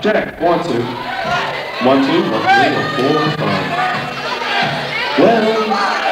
Jack, one, two. One, two, one, three, one, four, five. Well, uh,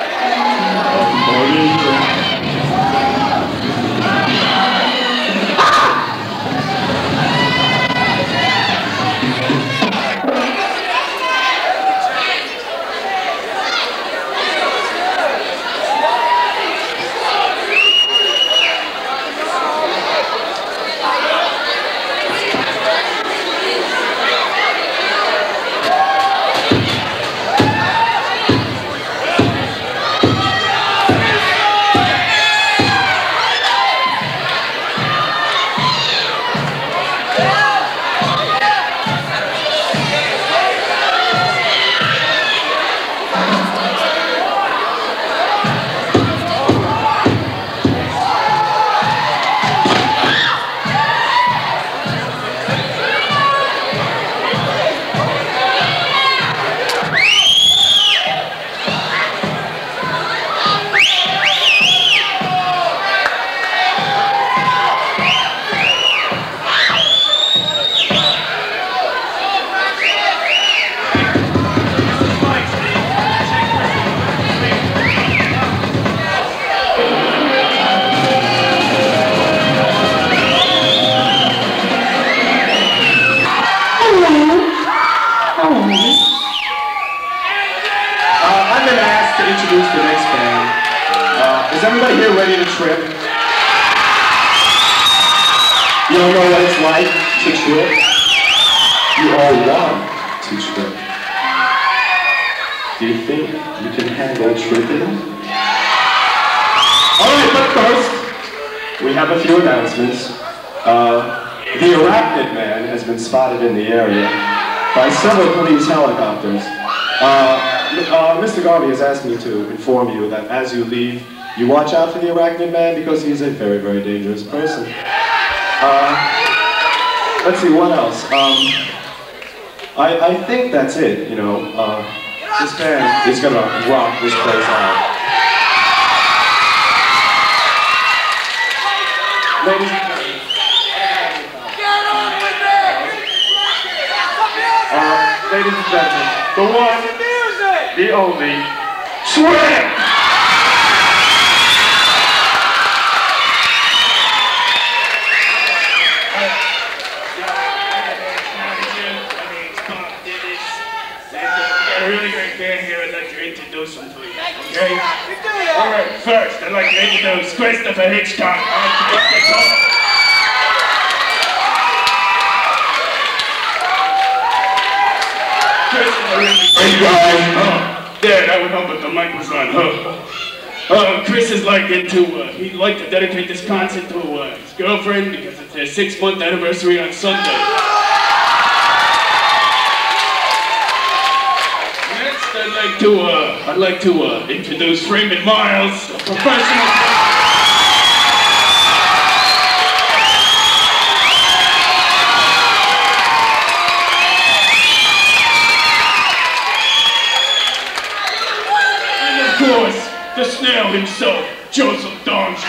everybody here ready to trip? You don't know what it's like to trip? You all want to trip. Do you think you can handle tripping? Alright, but first, we have a few announcements. Uh, the Arachnid Man has been spotted in the area by several police helicopters. Uh, uh, Mr. Garvey has asked me to inform you that as you leave, you watch out for the Arachnid Man because he's a very, very dangerous person. Uh, let's see, what else? Um, I, I think that's it, you know. Uh, this band is gonna rock this place out. Ladies and gentlemen, uh, ladies and gentlemen, the one, the only, Swing! got a really great band here. I'd like to introduce them to you. Okay? All right, first, I'd like to introduce Christopher Hitchcock. Chris. Christopher really great guy. Oh, yeah, that would help if the mic was on. Oh. Uh, Chris is like into, uh, he'd like to dedicate this concert to uh, his girlfriend because it's their six month anniversary on Sunday. To, uh, I'd like to, uh, introduce Raymond Myles, a professional. And of course, the snail himself, Joseph Domjan.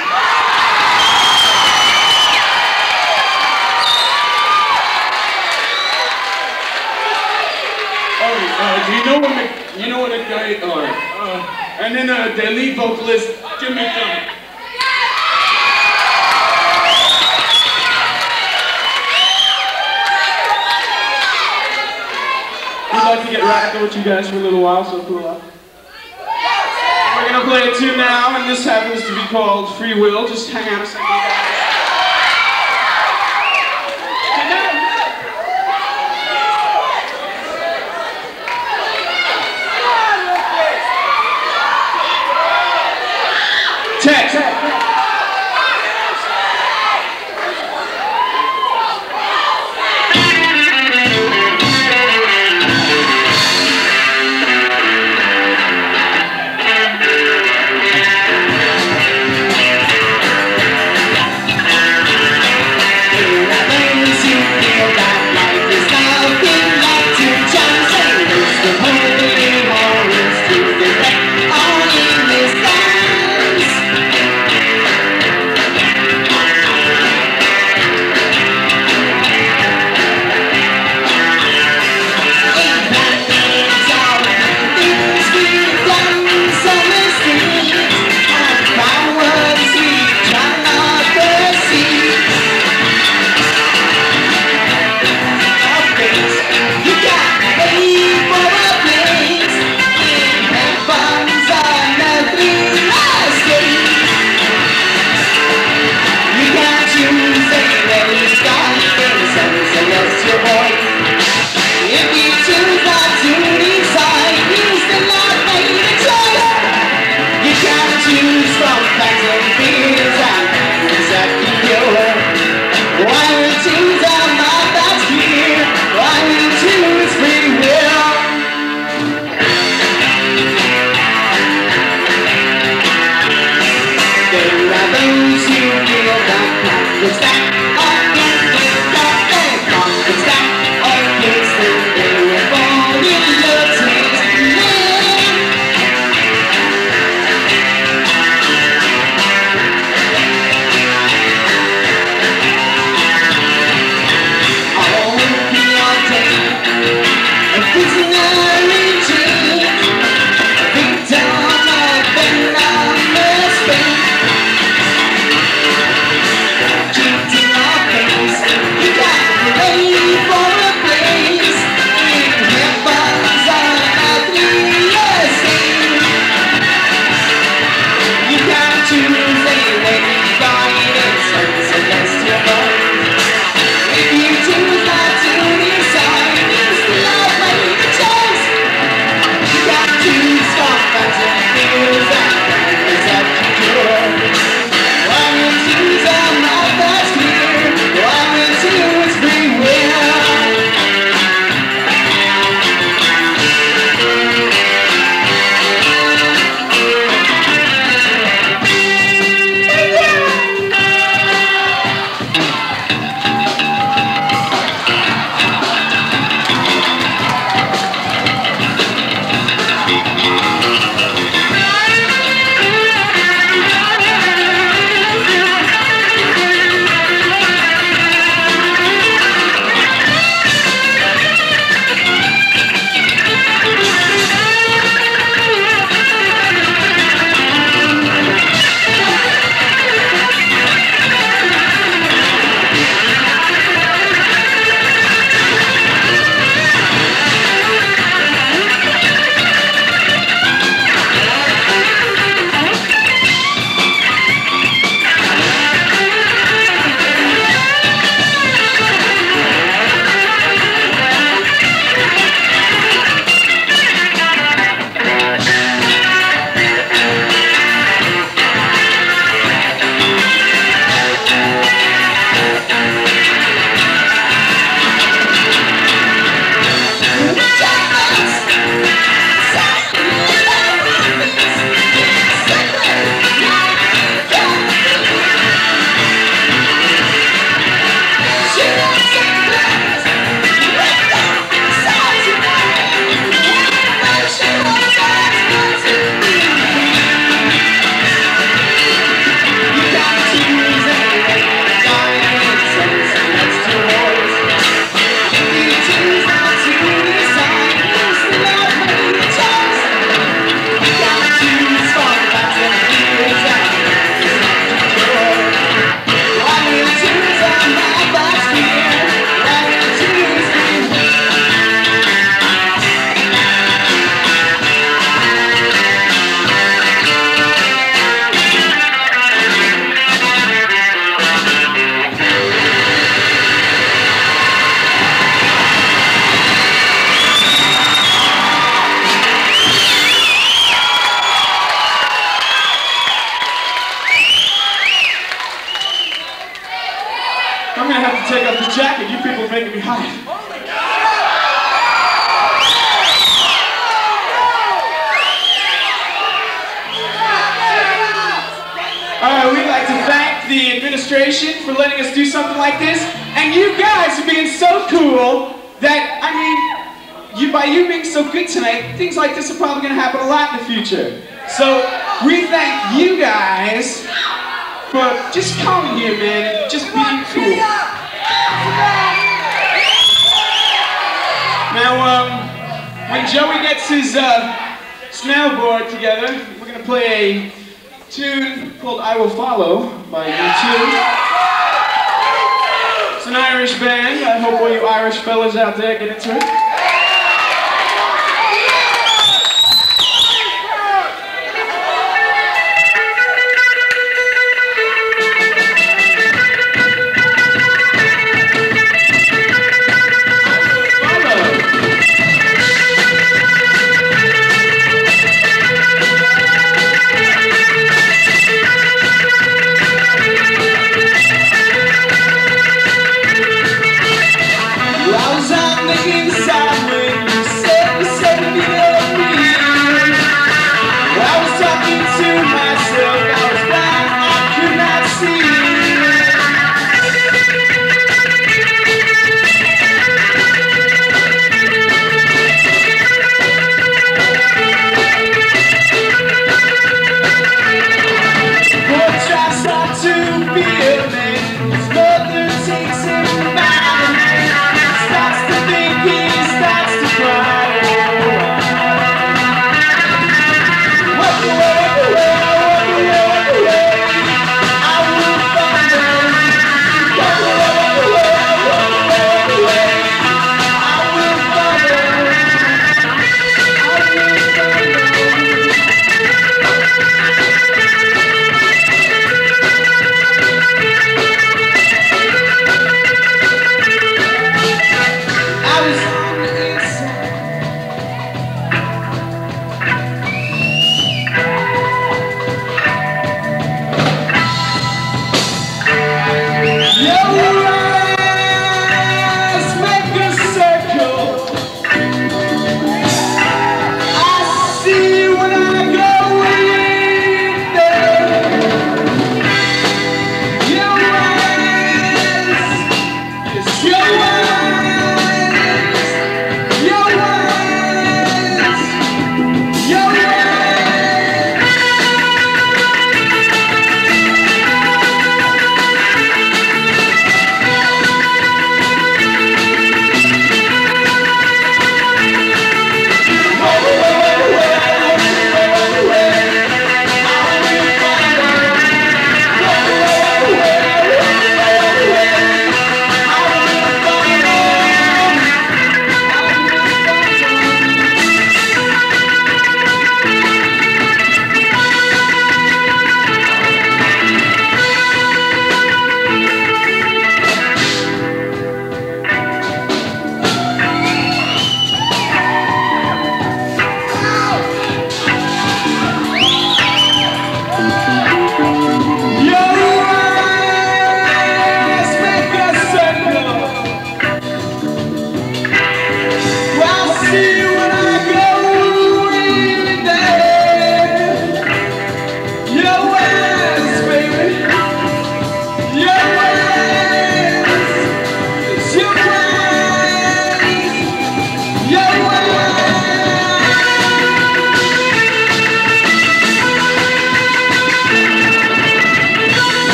Oh, uh, do you know what the, you know what a guy, oh, uh, and then uh, the lead vocalist, Jimmy Dunn. We'd like to get radical with you guys for a little while, so cool up. We're gonna play a tune now, and this happens to be called Free Will. Just hang out a second,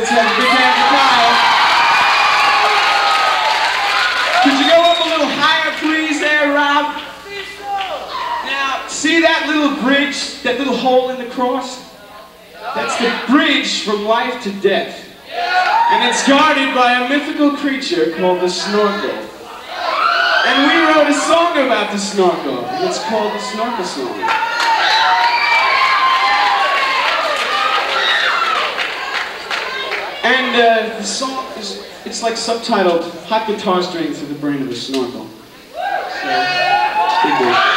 Let's have a big hand for Kyle. Could you go up a little higher, please, there, Rob? Now, see that little bridge, that little hole in the cross? That's the bridge from life to death. And it's guarded by a mythical creature called the Snorkel. And we wrote a song about the snorkel. And it's called the Snorkel Song. And uh, the song is, it's like subtitled Hot Guitar String Through the Brain of a Snorkel. So,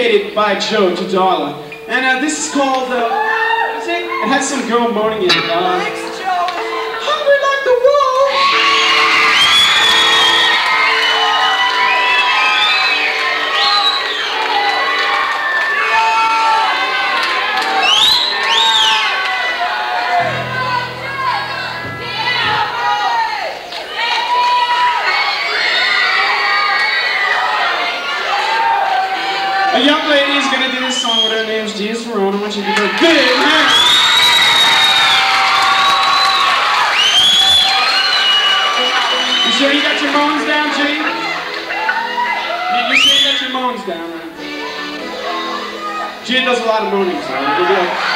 dedicated by Joe to Darla. And uh, this is called, uh, it? it has some girl moaning in it. Uh, She does a lot of moaning, so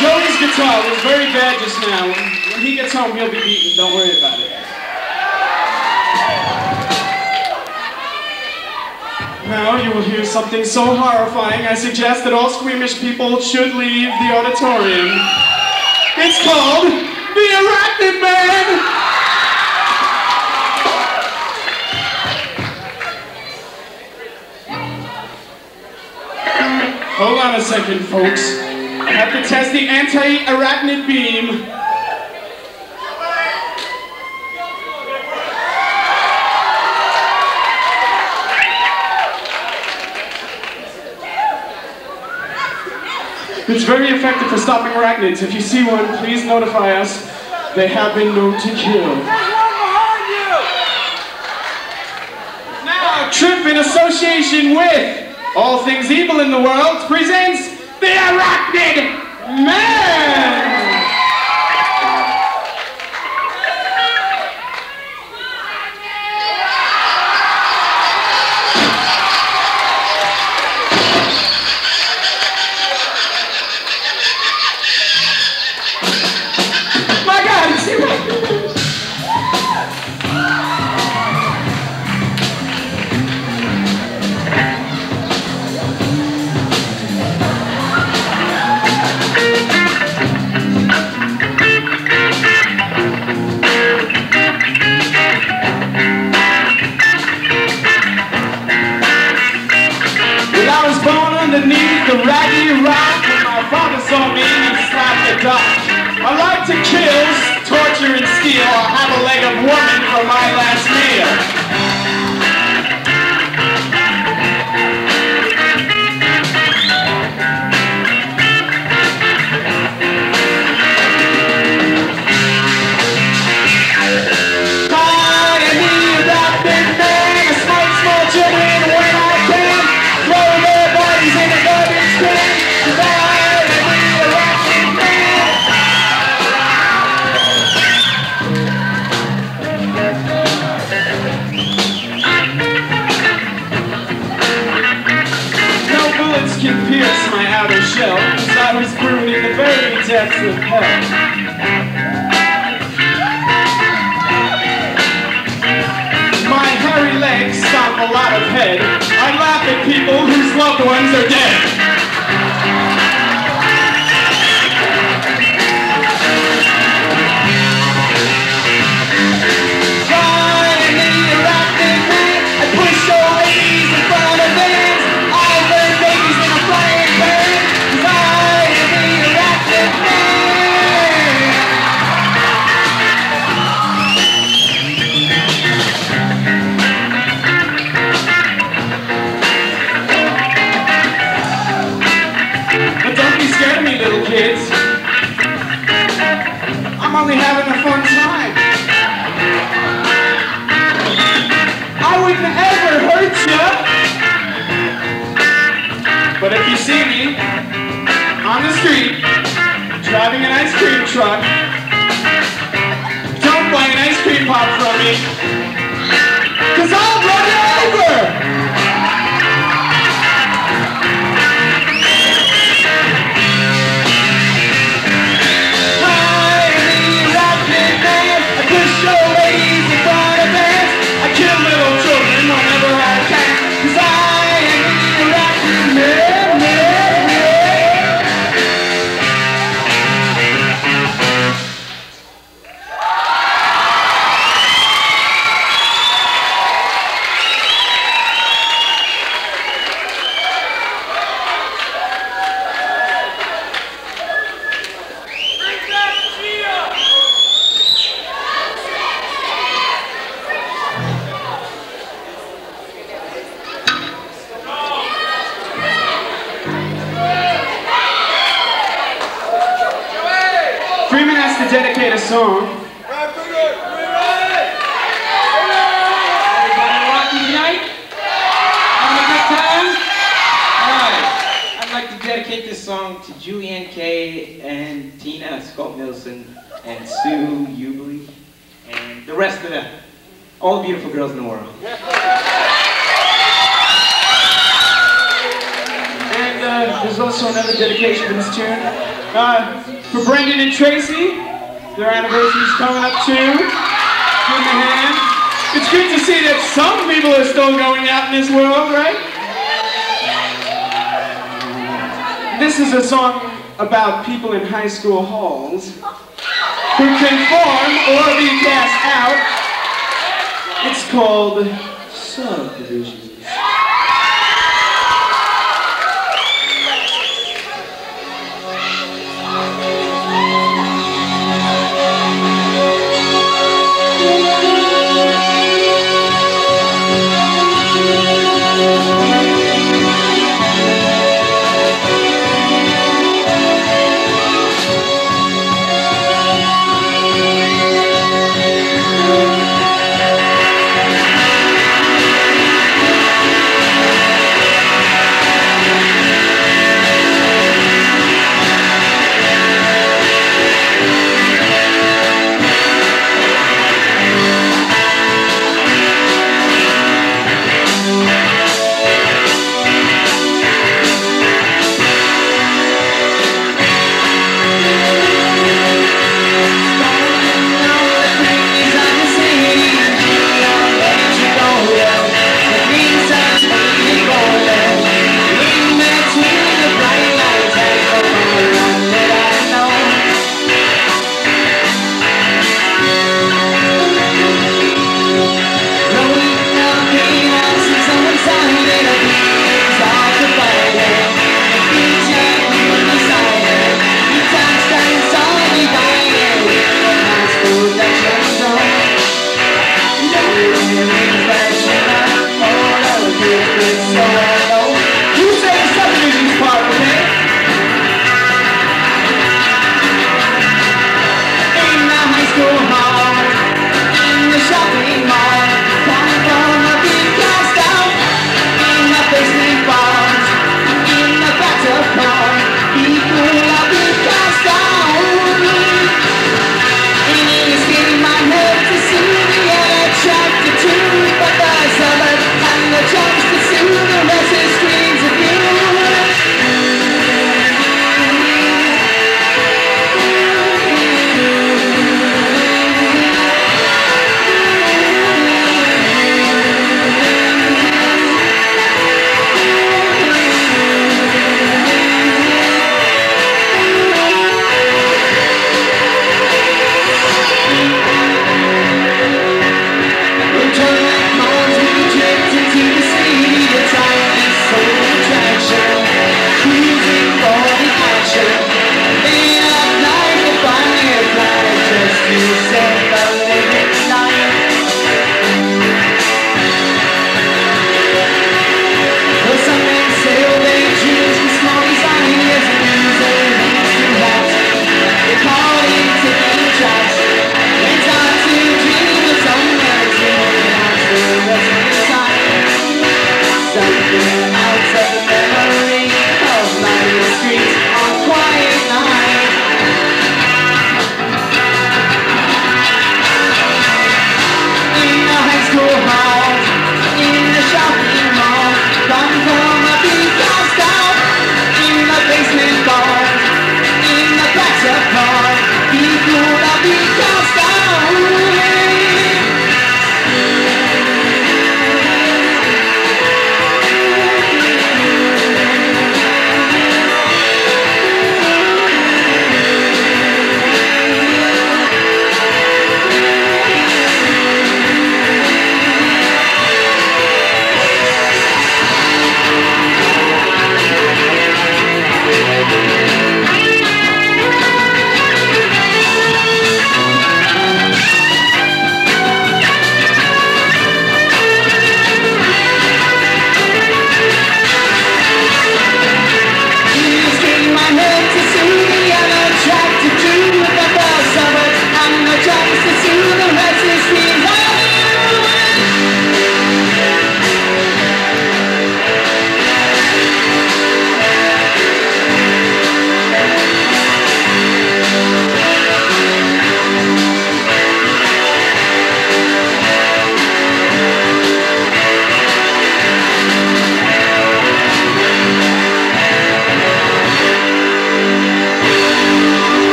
Joey's guitar was very bad just now. When, he gets home, he'll be beaten. Don't worry about it. Now you will hear something so horrifying, I suggest that all squeamish people should leave the auditorium. It's called The Arachnid Man! Hold on a second, folks. Have to test the anti-arachnid beam. It's very effective for stopping arachnids. If you see one, please notify us. They have been known to kill. Now, Trip in association with All Things Evil in the World presents the Man! To dedicate a song. I'd like to dedicate this song to Julianne Kay and Tina Scott Nilsson and Sue Ubley and the rest of the all the beautiful girls in the world. And uh, there's also another dedication for this tune. Uh, For Brendan and Tracy, their anniversary's coming up too. Give them a hand. It's good to see that some people are still going out in this world, right? This is a song about people in high school halls who conform or be cast out. It's called Subdivisions.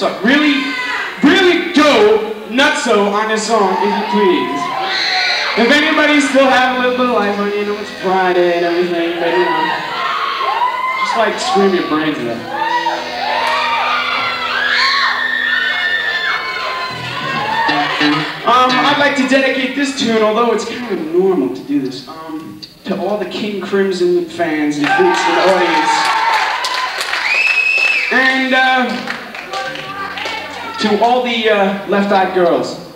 Sorry, really, really go nutso on this song, if you please. If anybody still have a little bit of life on you, know it's Friday and everything, but you know, just like scream your brains out. Um, I'd like to dedicate this tune, although it's kind of normal to do this, um, to all the King Crimson fans and freaks in the audience. And uh, to all the uh, left-eyed girls.